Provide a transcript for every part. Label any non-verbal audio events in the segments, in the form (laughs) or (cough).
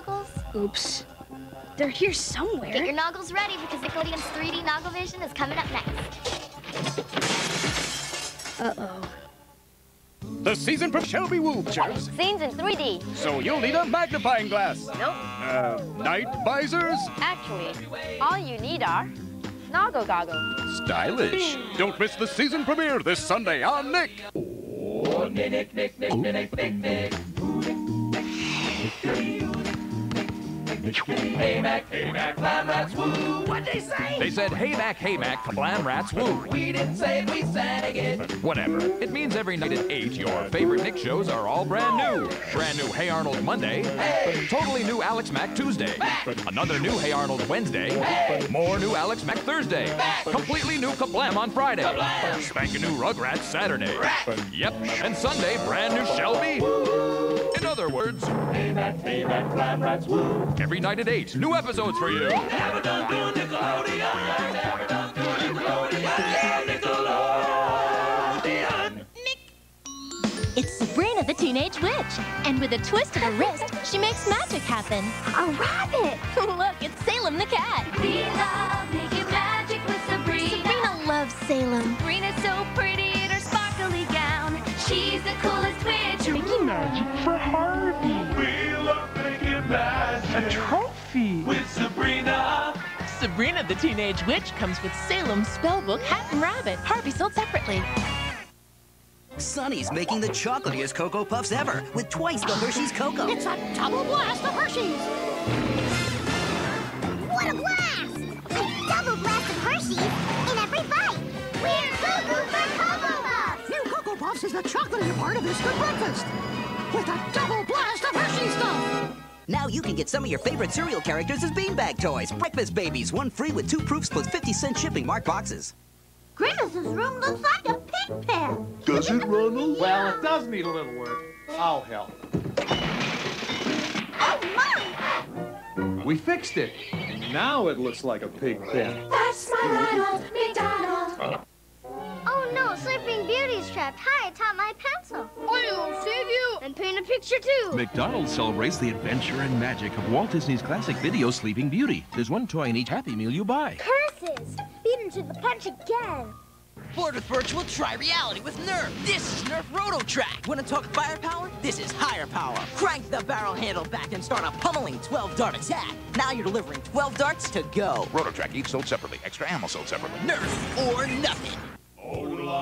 goggles? Oops. They're here somewhere. Get your noggles ready because Nickelodeon's 3D Noggle Vision is coming up next. Uh-oh. The season for Shelby Woo pictures. Scenes in 3D. So you'll need a magnifying glass. Nope. Uh, night visors? Actually, all you need are Noggle goggles. Stylish. Don't miss the season premiere this Sunday on Nick. Oh, Nick, Nick, Nick, Nick, Nick, Nick, Nick. Hey Mac, hey Mac, Blam Rats Woo. What'd they say? They said, hey Mac, hey Mac, kablam rats woo. We didn't say it, we sang it. Whatever. It means every night at 8, your favorite Nick shows are all brand new. Brand new Hey Arnold Monday. Totally new Alex Mack Tuesday. Another new Hey Arnold Wednesday. More new Alex Mack Thursday. Completely new Kablam on Friday. Spanking new Rugrats Saturday. Yep. And Sunday, brand new Shelby. In other words, Hey Mac, hey Mac, Blam Rats Woo. every night at 8, new episodes for you. Never done doing Nickelodeon. Never done doing Nickelodeon. Yeah, Nickelodeon. It's Sabrina the Teenage Witch. And with a twist of her wrist, she makes magic happen. A rabbit! (laughs) Look, it's Salem the cat. We love making magic with Sabrina. Sabrina loves Salem. Sabrina's so pretty coolest witch. Making magic for Harvey. We love making magic. A trophy. With Sabrina. Sabrina the Teenage Witch comes with Salem's spellbook, hat, and rabbit. Harvey sold separately. Sonny's making the chocolatiest Cocoa Puffs ever with twice the Hershey's cocoa. It's a double blast of Hershey's. Puffs is the chocolatey part of this good breakfast. With a double blast of Hershey's stuff. Now you can get some of your favorite cereal characters as beanbag toys. Breakfast babies, one free with two proofs plus 50 cent shipping marked boxes. Grimace's room looks like a pig pen. Does it, Ronald? Well, it does need a little work. I'll help. Oh, Mom! We fixed it. Now it looks like a pig pen. That's my Ronald McDonald. Beauty's trapped. Hi, I my pencil. I'll save you and paint a picture too. McDonald's celebrates the adventure and magic of Walt Disney's classic video Sleeping Beauty. There's one toy in each Happy Meal you buy. Curses! Beaten to the punch again. Bored with virtual, try reality with Nerf. This is Nerf Roto Track. Want to talk firepower? This is higher power. Crank the barrel handle back and start a pummeling 12 dart attack. Now you're delivering 12 darts to go. Rototrack each sold separately. Extra ammo sold separately. Nerf or nothing.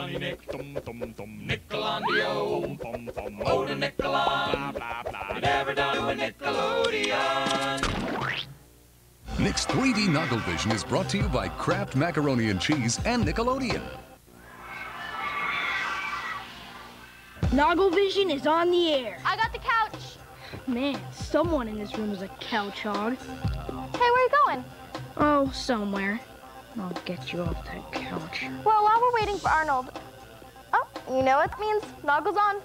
Oh, Lonnie Nick, dum dum dum, Nickelandio, bum bum, oh the Nickelon, blah blah blah. Never done with Nickelodeon. Nick's 3D Noggle Vision is brought to you by Kraft Macaroni and Cheese and Nickelodeon. Noggle Vision is on the air. I got the couch. Man, someone in this room is a couch hog. Hey, where are you going? Oh, somewhere. I'll get you off that couch. Well, while we're waiting for Arnold. Oh, you know what it means? Noggles on.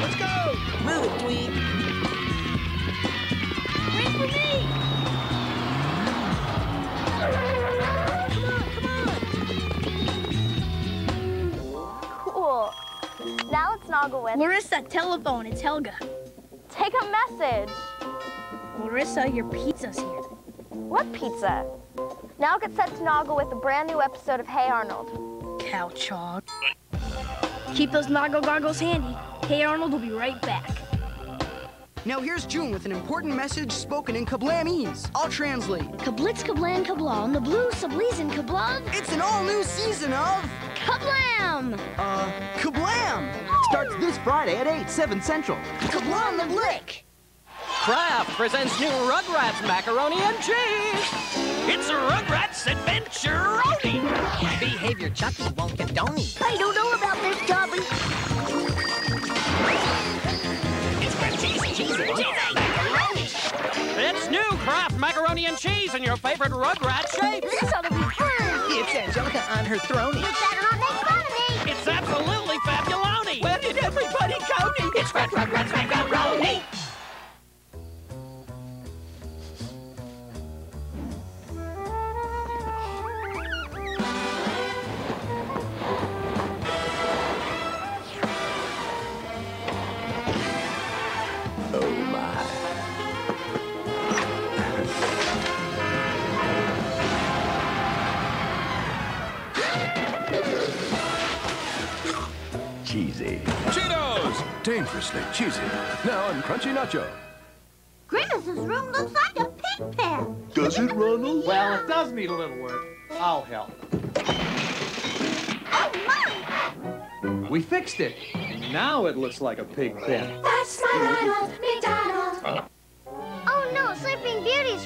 Let's go. Move it, Dweeb. Wait for me! Cool. Now let's noggle with. Larissa, telephone. It's Helga. Take a message. Larissa, your pizza's here. What pizza? Now get set to noggle with a brand new episode of Hey Arnold. Couch hog. Keep those Noggle goggles handy. Hey Arnold will be right back. Now here's June with an important message spoken in Kablamese. I'll translate. Kablitz, kablan, kablan, the blue sublizin kablan. It's an all-new season of... Kablam! Uh, Kablam! Starts this Friday at 8, 7 Central. Kablam the blick! Kraft presents new Rugrats macaroni and cheese. It's a Rugrats adventure-oni. Behavior Chuckie won't condone me. I don't know about this, Tommy. It's got cheesy, cheesy, cheesy macaroni. It's new Kraft macaroni and cheese in your favorite Rugrat shape. This ought to be fun. It's Angelica on her throne. Better not make fun of me. It's absolutely fabuloni. Where did everybody go? It's Red Rugrats macaroni. Cheesy. Cheetos! Dangerously cheesy. Now on Crunchy Nacho. Grimace's room looks like a pig pen. Does it, Ronald? Well, it does need a little work. I'll help. Oh, my! We fixed it. Now it looks like a pig pen. That's my Ronald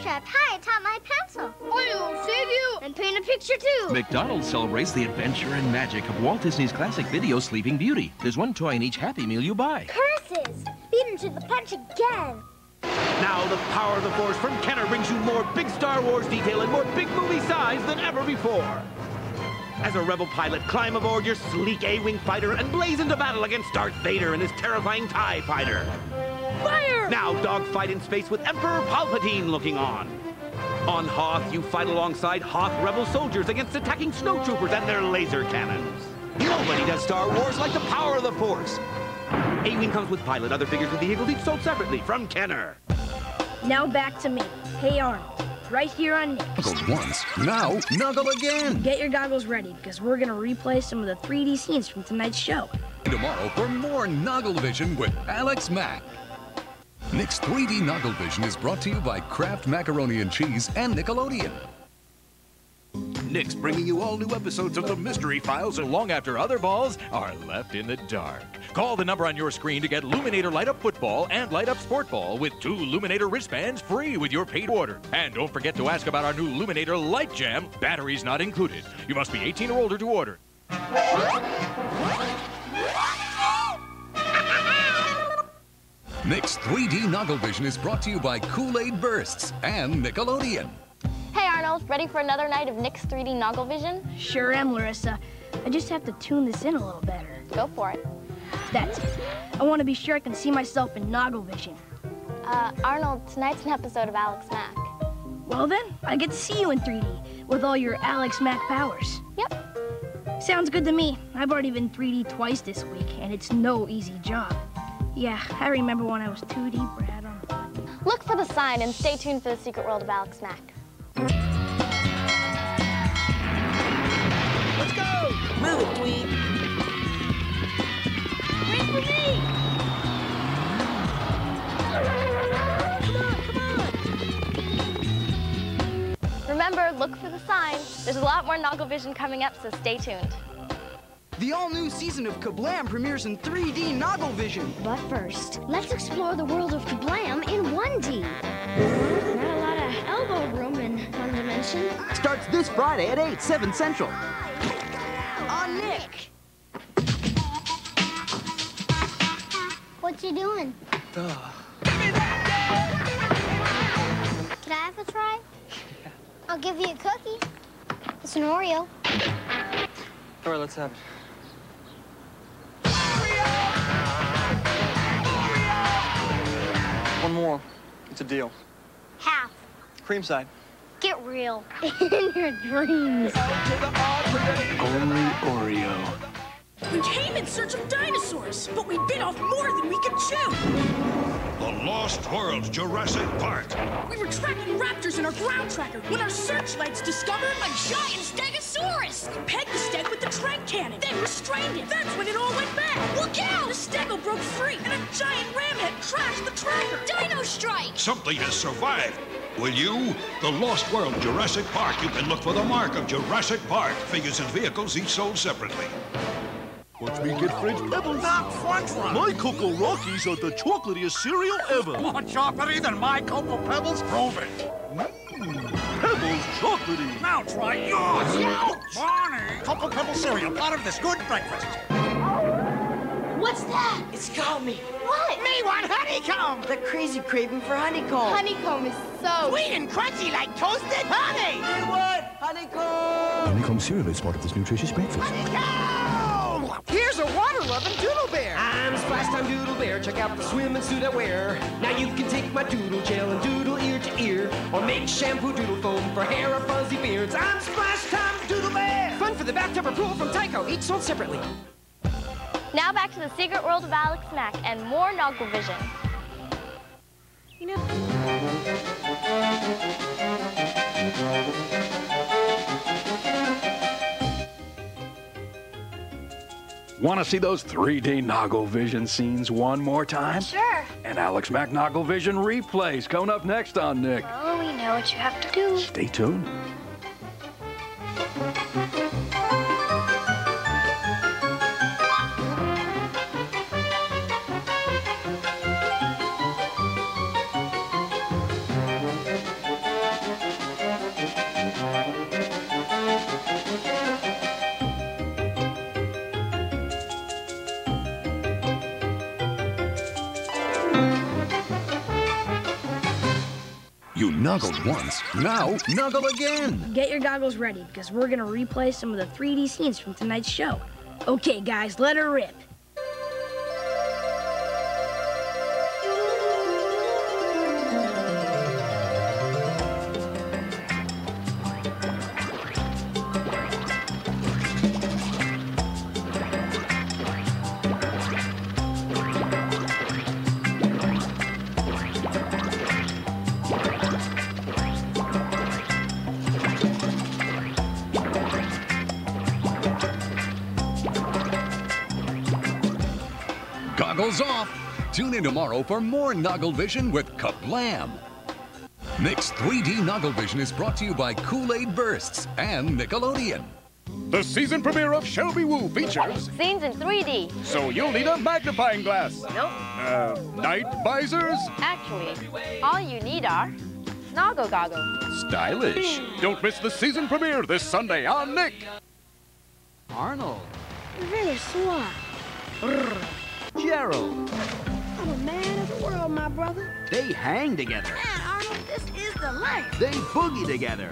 trapped. Hi, I taught my pencil. I'll save you and paint a picture too. McDonald's celebrates the adventure and magic of Walt Disney's classic video Sleeping Beauty. There's one toy in each Happy Meal you buy. Curses! Beat him to the punch again. Now the power of the Force from Kenner brings you more big Star Wars detail and more big movie size than ever before. As a rebel pilot, climb aboard your sleek A-Wing fighter and blaze into battle against Darth Vader and his terrifying TIE fighter. Fire! Now dogfight in space with Emperor Palpatine looking on. On Hoth, you fight alongside Hoth rebel soldiers against attacking snowtroopers and their laser cannons. Nobody does Star Wars like the power of the Force. A-Wing comes with pilot, other figures with vehicles each sold separately from Kenner. Now back to me. Hey Arnold, right here on Nick. Nuggled once, now nuggle again. Get your goggles ready because we're gonna replay some of the 3D scenes from tonight's show. Tomorrow for more Noggle Vision with Alex Mack. Nick's 3D Noggle Vision is brought to you by Kraft Macaroni and Cheese and Nickelodeon. Nick's bringing you all new episodes of the Mystery Files long after other balls are left in the dark. Call the number on your screen to get Luminator Light Up Football and Light Up Sport Ball with two Luminator wristbands free with your paid order. And don't forget to ask about our new Luminator Light Jam, batteries not included. You must be 18 or older to order. (laughs) Nick's 3D Noggle Vision is brought to you by Kool-Aid Bursts and Nickelodeon. Hey Arnold, ready for another night of Nick's 3D Noggle Vision? Sure am, Larissa. I just have to tune this in a little better. Go for it. That's it. I want to be sure I can see myself in Noggle Vision. Uh, Arnold, tonight's an episode of Alex Mack. Well then, I get to see you in 3D with all your Alex Mack powers. Yep. Sounds good to me. I've already been 3D twice this week, and it's no easy job. Yeah, I remember when I was 2D Brad on the Look for the sign and stay tuned for the secret world of Alex Mack. Let's go! Move it, Tweet. Wait for me! Remember, look for the sign. There's a lot more Noggle Vision coming up, so stay tuned. The all-new season of Kablam premieres in 3D Noggle Vision. But first, let's explore the world of Kablam in 1D. Not a lot of elbow room in one dimension. Starts this Friday at 8, 7 Central. On Nick! What you doing? Duh. Can I have a try? Yeah. I'll give you a cookie. It's an Oreo. All right, let's have it. One more. It's a deal. Half. Cream side. Get real. (laughs) in your dreams. Only Oreo. We came in search of dinosaurs, but we bit off more than we could chew. The Lost World Jurassic Park. We were tracking raptors in our ground tracker when our searchlights discovered a giant stegosaurus. We pegged the steg with the trank cannon, then restrained it. That's when it all went bad. Look out! The stego broke free, and a giant ram head crashed the tracker. Dino strike! Something has survived. Will you? The Lost World Jurassic Park. You can look for the mark of Jurassic Park. Figures and vehicles each sold separately. Watch me get French pebbles. Not French ones. My Cocoa Rockies are the chocolatiest cereal ever. More chocolatey than my Cocoa Pebbles? Prove it. Pebbles chocolatey. Now try yours. Ouch. Barney. Cocoa Pebble cereal, part of this good breakfast. What's that? It's called me. What? Me want honeycomb. The crazy craving for honeycomb. Honeycomb is so sweet and crunchy like toasted honey. You want honeycomb? Honeycomb cereal is part of this nutritious breakfast. Here's a water-loving Doodle Bear. I'm Splash Time Doodle Bear. Check out the swimming suit I wear. Now you can take my doodle gel and doodle ear to ear, or make shampoo doodle foam for hair or fuzzy beards. I'm Splash Time Doodle Bear. Fun for the bathtub or pool from Tyco, each sold separately. Now back to the secret world of Alex Mack and more Noggle Vision. You know. Want to see those 3D Noggle Vision scenes one more time? Sure. And Alex Mack Noggle Vision replays coming up next on Nick. Oh, we know what you have to do. Stay tuned. You nuggled once, now nuggle again. Get your goggles ready because we're gonna replay some of the 3D scenes from tonight's show. Okay, guys, let her rip. In tomorrow for more Noggle Vision with Kablam. Nick's 3D Noggle Vision is brought to you by Kool-Aid Bursts and Nickelodeon. The season premiere of Shelby Woo features, Scenes in 3D. so you'll need a magnifying glass. Nope. Uh, night visors? Actually, all you need are Noggle goggles. Stylish. Don't miss the season premiere this Sunday on Nick. Arnold. Very suave. Gerald. I'm a man of the world, my brother. They hang together. Man, Arnold, this is the life. They boogie together.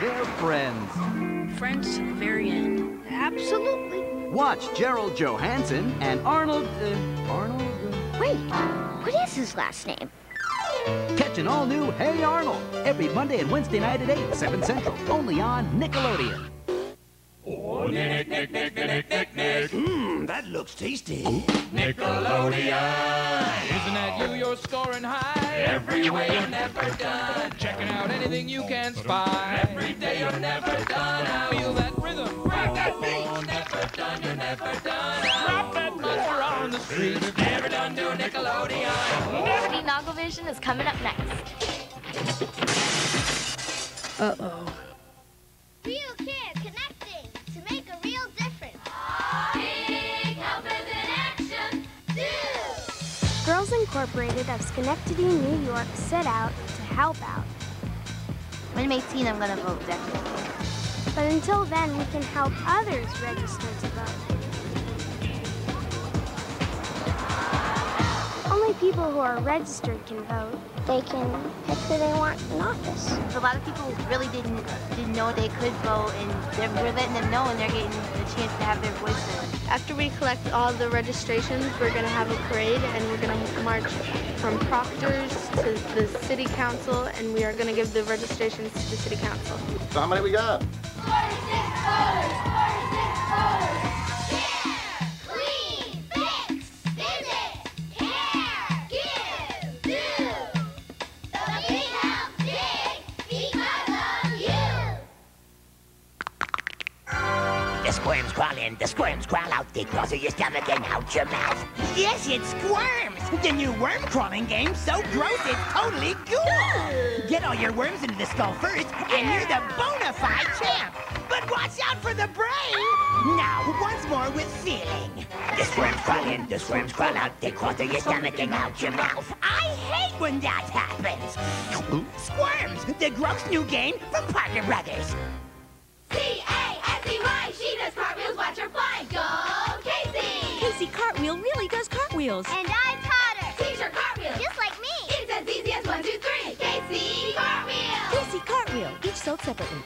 They're friends. Friends to the very end. Absolutely. Watch Gerald Johanssen and Arnold. Uh, Arnold? Wait, what is his last name? Catch an all new Hey Arnold every Monday and Wednesday night at 8, 7 Central, only on Nickelodeon. Oh, Nick, Nick, Nick, Nick, Nick, Nick. Mmm, that looks tasty. Nickelodeon. Isn't that you you're scoring high? Every way you're never done. Checking out anything you can spy. Every day you're never done. Feel that rhythm. Rock that beat. Never done, you're never done. Drop that booger on the street. Never done to Nickelodeon. 3D Noggle Vision is coming up next. Uh-oh. Incorporated of Schenectady, New York set out to help out. When I'm 18, I'm gonna vote, definitely. But until then, we can help others register to vote. Only people who are registered can vote. They can pick who they want in office. A lot of people really didn't didn't know they could vote, and they're, we're letting them know, and they're getting the chance to have their voice heard. After we collect all the registrations, we're going to have a parade and we're going to march from proctors to the city council and we are going to give the registrations to the city council. So how many we got? Clean, in, the squirms crawl out, they crawl through your stomach and out your mouth. Yes, it Squirms, the new worm crawling game. So gross, it's totally cool. Get all your worms into the skull first, and you're the bona fide champ. But watch out for the brain. Now, once more with feeling. The squirms crawl in, the squirms crawl out, they crawl through your stomach and out your mouth. I hate when that happens. Squirms, the gross new game from Parker Brothers. Go, Casey! Casey Cartwheel really does cartwheels. And I taught her. Teach her cartwheels. Just like me. It's as easy as one, two, three. Casey Cartwheel. Casey Cartwheel, each sold separately.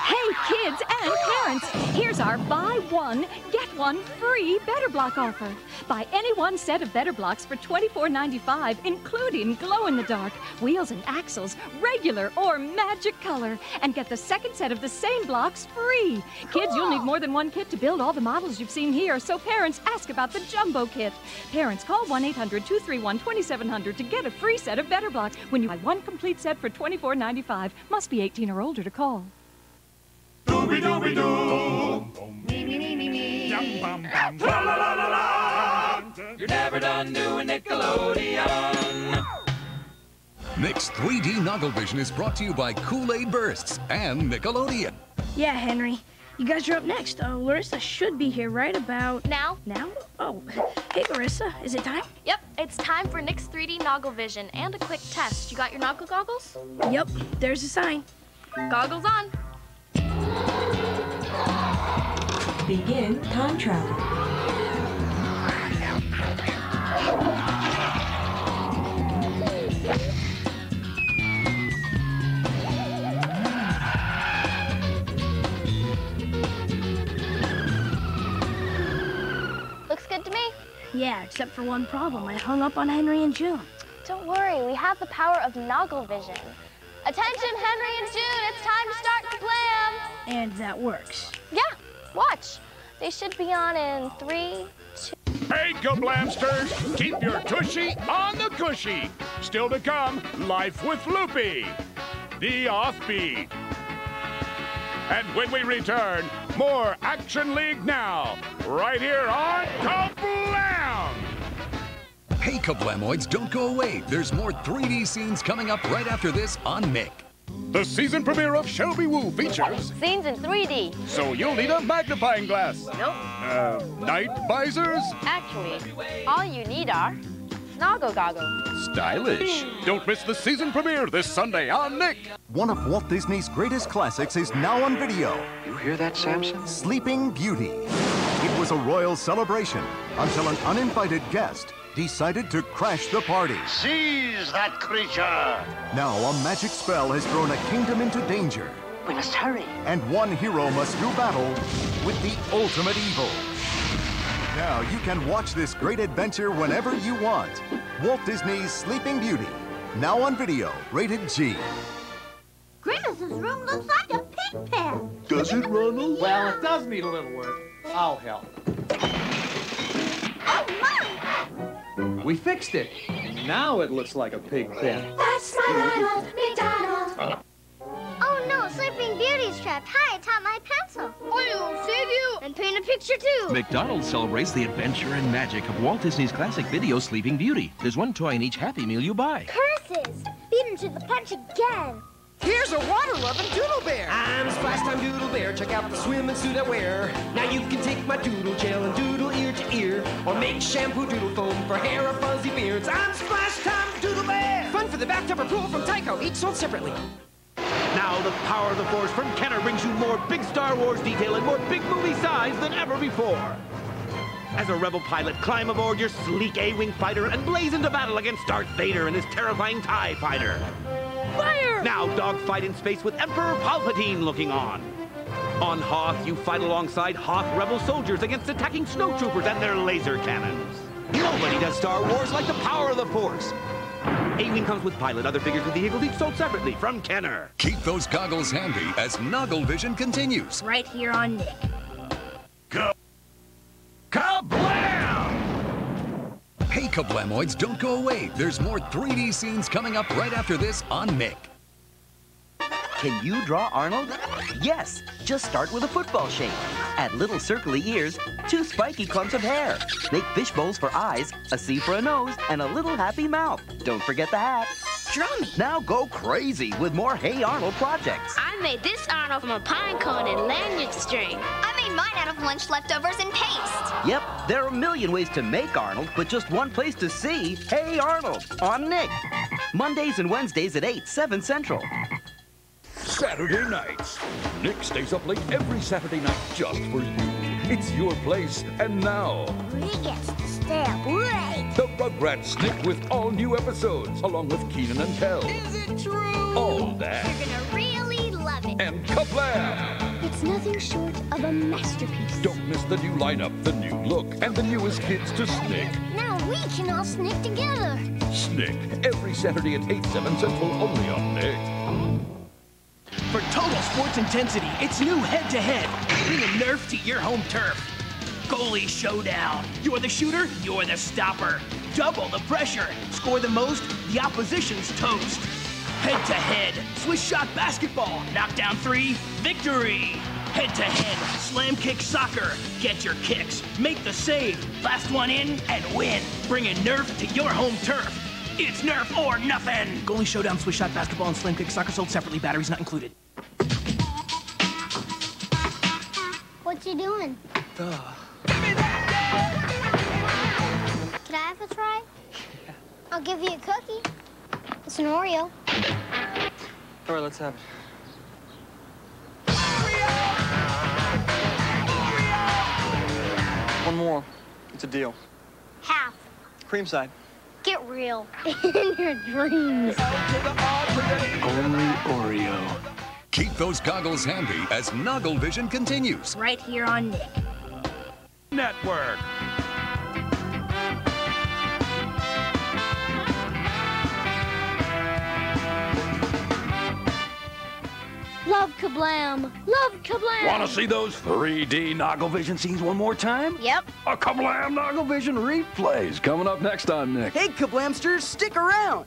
Hey, kids and parents! Here's our buy one, get one free Better Block offer. Buy any one set of Better Blocks for $24.95, including glow in the dark, wheels and axles, regular or magic color, and get the second set of the same blocks free. Kids, you'll need more than one kit to build all the models you've seen here, so parents ask about the jumbo kit. Parents, call 1 800 231 2700 to get a free set of Better Blocks when you buy one complete set for $24.95. Must be 18 or older to call. Dooby dooby doo. Bum, bum, bum. La la la la la. You're never done doing Nickelodeon. Nick's 3D Nogglevision is brought to you by Kool-Aid Bursts and Nickelodeon. Yeah, Henry. You guys are up next. Uh, Larissa should be here right about... Now? Now? Oh, hey, Larissa. Is it time? Yep, it's time for Nick's 3D Noggle Vision and a quick test. You got your Noggle goggles? Yep, there's a sign. Goggles on. Begin time travel. Looks good to me. Yeah, except for one problem. I hung up on Henry and June. Don't worry, we have the power of Noggle Vision. Attention, Henry and June, it's time to start the blam. And that works. Yeah, watch. They should be on in three, two. Hey, Kablamsters! Keep your tushy on the cushy. Still to come, Life with Loopy. The Offbeat. And when we return, more Action League Now, right here on Kablam! Hey, Kablamoids, don't go away. There's more 3D scenes coming up right after this on Nick. The season premiere of Shelby Woo features, Scenes in 3D. so you'll need a magnifying glass. Nope. Uh, night visors? Actually, all you need are Noggle goggles. Stylish. Don't miss the season premiere this Sunday on Nick. One of Walt Disney's greatest classics is now on video. You hear that, Samson? Sleeping Beauty. It was a royal celebration until an uninvited guest decided to crash the party. Seize that creature! Now a magic spell has thrown a kingdom into danger. We must hurry. And one hero must do battle with the ultimate evil. Now you can watch this great adventure whenever you want. Walt Disney's Sleeping Beauty. Now on video, rated G. Grimace's room looks like a pig pen. Does it, Ronald? Well, it does need a little work. I'll help. Oh, my! We fixed it. Now it looks like a pig pen. That's my Ronald McDonald. Oh no, Sleeping Beauty's trapped high atop my pencil. I'll save you and paint a picture too. McDonald's celebrates the adventure and magic of Walt Disney's classic video Sleeping Beauty. There's one toy in each Happy Meal you buy. Curses! Beat him to the punch again. Here's a water-loving Doodle Bear. I'm Splash Time Doodle Bear. Check out the swimming suit I wear. Now you can take my doodle gel and doodle ear to ear, or make shampoo doodle foam for hair or fuzzy beards. I'm Splash Time Doodle Bear. Fun for the bathtub or pool from Tyco, each sold separately. Now the power of the Force from Kenner brings you more big Star Wars detail and more big movie size than ever before. As a rebel pilot, climb aboard your sleek A-Wing fighter and blaze into battle against Darth Vader and his terrifying TIE fighter. Fire! Now dogfight in space with Emperor Palpatine looking on. On Hoth, you fight alongside Hoth rebel soldiers against attacking snowtroopers and their laser cannons. Nobody does Star Wars like the power of the Force. A-Wing comes with pilot, other figures with vehicles each sold separately from Kenner. Keep those goggles handy as Noggle Vision continues. Right here on Nick. Go. Kablam! Hey, Kablamoids, don't go away. There's more 3D scenes coming up right after this on Nick. Can you draw Arnold? Yes. Just start with a football shape. Add little circly ears, two spiky clumps of hair. Make fish bowls for eyes, a C for a nose, and a little happy mouth. Don't forget the hat. Draw. Now go crazy with more Hey Arnold projects. I made this Arnold from a pine cone and lanyard string. I made mine out of lunch leftovers and paste. Yep, there are a million ways to make Arnold, but just one place to see Hey Arnold on Nick. Mondays and Wednesdays at 8, 7 Central. Saturday nights. Nick stays up late every Saturday night just for you. It's your place, and now, He gets to stay up late. the Rugrats Nick with all new episodes, along with Kenan and Kel. Is it true? All that. You're gonna really love it. And Kablam! It's nothing short of a masterpiece. Don't miss the new lineup, the new look, and the newest kids to Snick. Now we can all snick together. Snick, every Saturday at 8, 7 Central, only on Nick. For total sports intensity, it's new head-to-head. Bring a Nerf to your home turf. Goalie showdown. You're the shooter, you're the stopper. Double the pressure. Score the most, the opposition's toast. Head-to-head. Swish shot basketball. Knockdown three, victory. Head to head, slam kick soccer. Get your kicks, make the save, last one in, and win. Bring a Nerf to your home turf. It's Nerf or nothing. Goalie Showdown, Swish Shot, Basketball, and Slam Kick Soccer sold separately. Batteries not included. What you doing? Duh. Can I have a try? Yeah. I'll give you a cookie. It's an Oreo. All right, let's have it. One more. It's a deal. Half. Cream side. Get real. (laughs) In your dreams. Only Oreo. Keep those goggles handy as Noggle Vision continues. Right here on Nick. Network. Kablam! Love Kablam! Want to see those 3D Noggle Vision scenes one more time? Yep. A Kablam Noggle Vision replays coming up next on Nick. Hey, Kablamsters, stick around.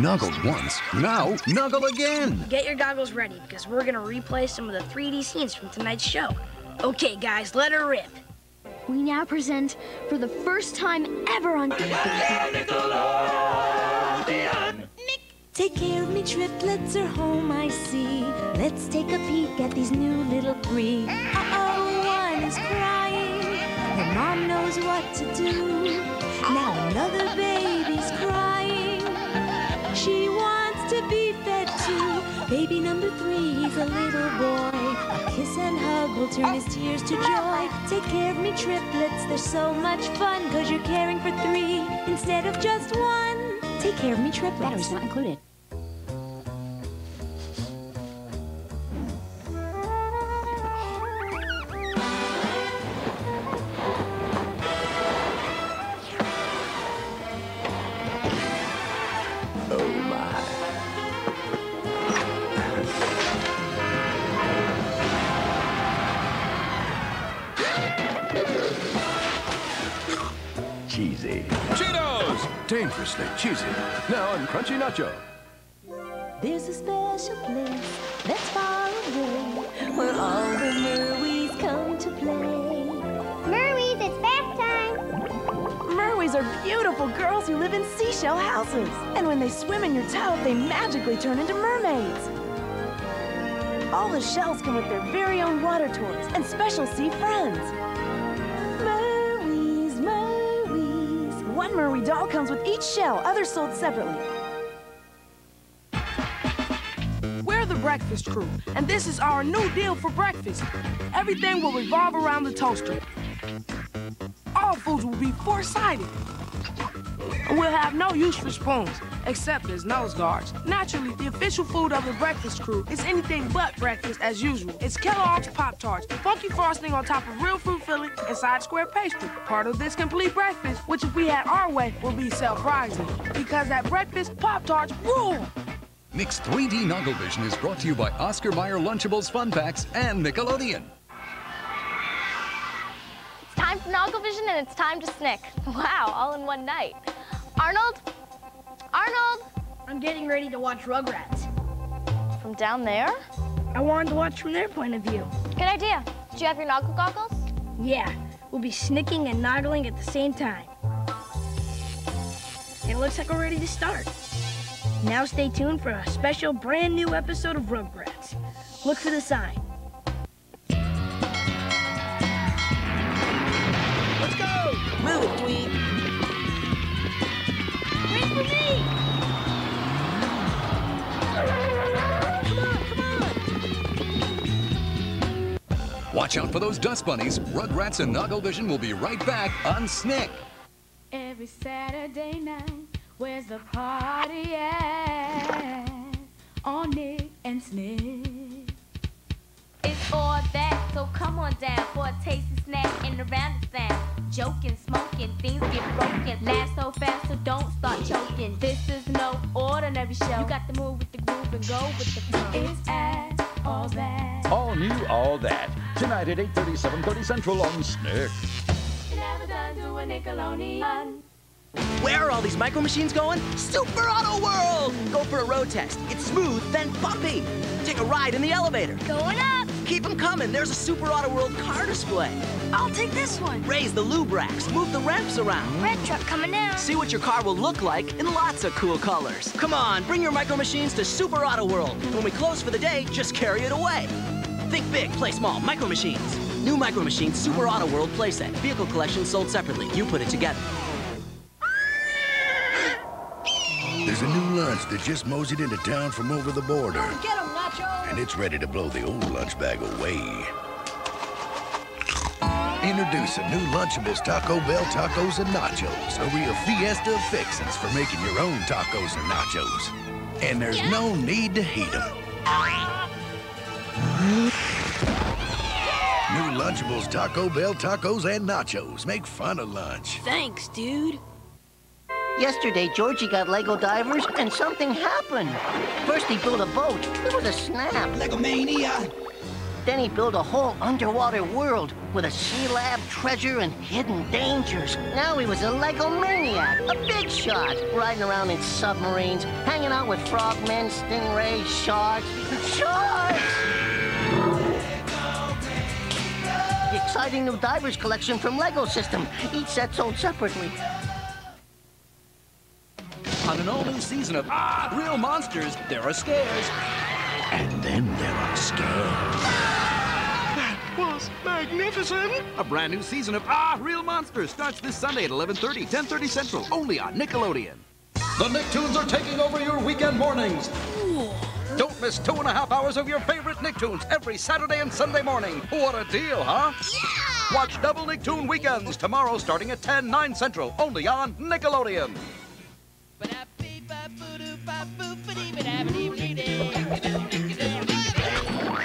Nuggled once, now nuggle again. Get your goggles ready because we're gonna replay some of the 3D scenes from tonight's show. Okay, guys, let her rip. We now present, for the first time ever on Take care of me, triplets are home, I see. Let's take a peek at these new little three. Uh-oh, one is crying. Her mom knows what to do. Now another baby's crying. She wants to be fed too. Baby number three, he's a little boy. A kiss and hug will turn his tears to joy. Take care of me, triplets, they're so much fun. Cause you're caring for three instead of just one. Take care of me, triplets. Batteries not included. There's a special place that's far away where all the Merwees come to play. Merwees, it's bath time. Merwees are beautiful girls who live in seashell houses. And when they swim in your tub, they magically turn into mermaids. All the shells come with their very own water toys and special sea friends. Merwees, Merwees. One Merwee doll comes with each shell, others sold separately. The Breakfast Crew, and this is our new deal for breakfast. Everything will revolve around the toaster. All foods will be four-sided. And we'll have no use for spoons, except as nose guards. Naturally, the official food of the Breakfast Crew is anything but breakfast as usual. It's Kellogg's Pop-Tarts, funky frosting on top of real fruit filling and side square pastry. Part of this complete breakfast, which if we had our way, would be self-rising. Because at breakfast, Pop-Tarts rule! Nick's 3D Noggle Vision is brought to you by Oscar Mayer Lunchables Fun Packs and Nickelodeon. It's time for Noggle Vision and it's time to snick. (laughs) Wow, all in one night. Arnold? Arnold? I'm getting ready to watch Rugrats. From down there? I wanted to watch from their point of view. Good idea. Do you have your Noggle goggles? Yeah, we'll be snicking and noggling at the same time. It looks like we're ready to start. Now stay tuned for a special brand new episode of Rugrats. Look for the sign. Let's go! Move it, Dweeb. Wait for me! Come on, come on! Watch Watch out for those dust bunnies. Rugrats and Nogglevision will be right back on Snick. Every Saturday night, where's the party at? On Nick and Snick. It's all that, so come on down for a tasty snack and around the sound. Joking, smoking, things get broken. Laugh so fast, so don't start choking. This is no ordinary show. You got to move with the groove and go with the flow. It's at all that. All new, all that. Tonight at 8.30, 7.30 Central on Snick. Never done to a Nickelodeon. Where are all these micro machines going? Super Auto World! Go for a road test. It's smooth, then bumpy. Take a ride in the elevator. Going up. Keep them coming. There's a Super Auto World car display. I'll take this one. Raise the lube racks. Move the ramps around. Red truck coming down. See what your car will look like in lots of cool colors. Come on, bring your micro machines to Super Auto World. When we close for the day, just carry it away. Think big, play small. Micro machines. New micro machines, Super Auto World playset. Vehicle collection sold separately. You put it together. New lunch that just moseyed into town from over the border. Get him, Nacho. And it's ready to blow the old lunch bag away. Introducing new Lunchables Taco Bell Tacos and Nachos. A real fiesta of fixins for making your own tacos and nachos. And there's no need to heat them. New Lunchables Taco Bell Tacos and Nachos. Make fun of lunch. Thanks, dude. Yesterday, Georgie got Lego divers, and something happened. First, he built a boat. It was a snap. Lego Mania. Then he built a whole underwater world with a sea lab treasure and hidden dangers. Now he was a Lego maniac, a big shot, riding around in submarines, hanging out with frogmen, stingrays, sharks. Sharks! The exciting new divers collection from Lego System. Each set sold separately. On an all-new season of Ah, Real Monsters, there are scares. And then there are scares. That was magnificent. A brand new season of Ah, Real Monsters starts this Sunday at 11.30, 10.30 Central, only on Nickelodeon. The Nicktoons are taking over your weekend mornings. Don't miss two and a half hours of your favorite Nicktoons every Saturday and Sunday morning. What a deal, huh? Yeah! Watch double Nicktoon weekends tomorrow starting at 10, 9 Central, only on Nickelodeon.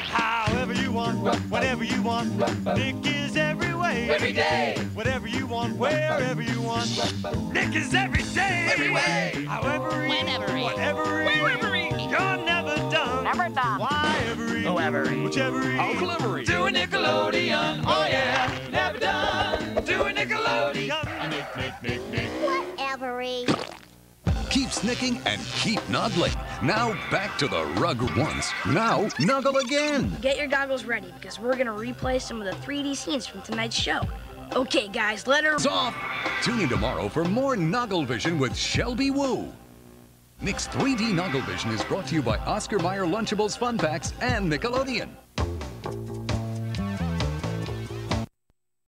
However you want, whatever you want, Nick is every way. Every day. Whatever you want, wherever you want, Nick is every day. Every way. However Whenever whatever Wherever you're never done. Never done. Why ever he, Whoever whichever he, oh, How clever do a Nickelodeon. Oh yeah, never done. Do a Nickelodeon. Nick, Nick, Nick, Nick. Whatever he. Keep snicking and keep nuggling. Now back to the rug once. Now nuggle again. Get your goggles ready because we're gonna replay some of the 3D scenes from tonight's show. Okay, guys, let her. Off. Tune in tomorrow for more Noggle Vision with Shelby Woo. Nick's 3D Noggle Vision is brought to you by Oscar Mayer Lunchables Fun Packs and Nickelodeon.